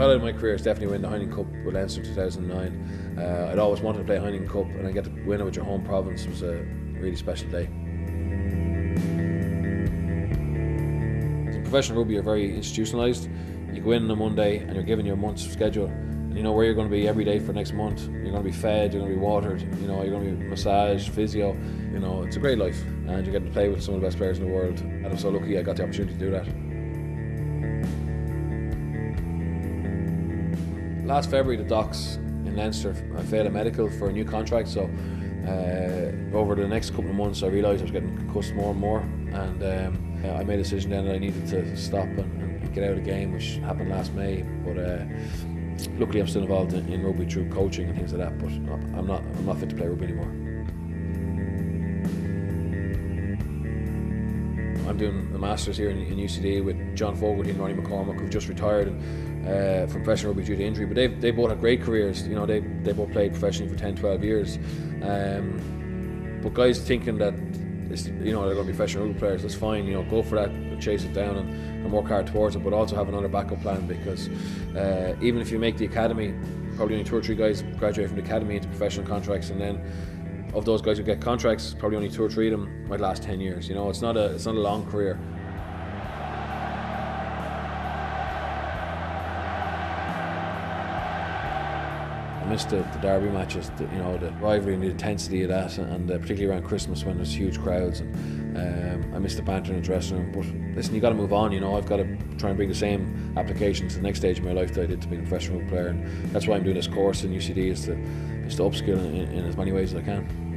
highlight of my career is definitely winning the Heineken Cup with Leinster 2009. Uh, I'd always wanted to play Heineken Cup, and I get to win it with your home province was a really special day. In professional rugby, you're very institutionalised. You go in on a Monday and you're given your month's schedule, and you know where you're going to be every day for next month. You're going to be fed, you're going to be watered, you know, you're going to be massaged, physio. You know, it's a great life, and you get to play with some of the best players in the world. And I'm so lucky I got the opportunity to do that. Last February, the Docs in Leinster, failed a medical for a new contract, so uh, over the next couple of months, I realised I was getting concussed more and more, and um, I made a decision then that I needed to stop and, and, get out of the game, which happened last May. But uh, luckily, I'm still involved in, in, rugby through coaching and things like that. But I'm not, I'm not fit to play rugby anymore. I'm doing the masters here in, in UCD with John Fogarty and Ronnie McCormack, who've just retired and, uh, from professional rugby due to injury. But they they both had great careers. You know, they they both played professionally for 10, 12 years. Um, but guys thinking that you know they're going to be professional rugby players, that's fine. You know, go for that, chase it down, and, and work hard towards it. But also have another backup plan because uh, even if you make the academy, probably only two or three guys graduate from the academy into professional contracts, and then of those guys who get contracts, probably only two or three of them might last ten years. You know, it's not a it's not a long career. I missed the, the derby matches, the, you know, the rivalry and the intensity of that, and uh, particularly around Christmas when there's huge crowds. And um, I missed the banter in the dressing room. But listen, you got to move on. You know, I've got to try and bring the same application to the next stage of my life that I did to being a professional player, and that's why I'm doing this course in UCD is to is to upskill in, in as many ways as I can.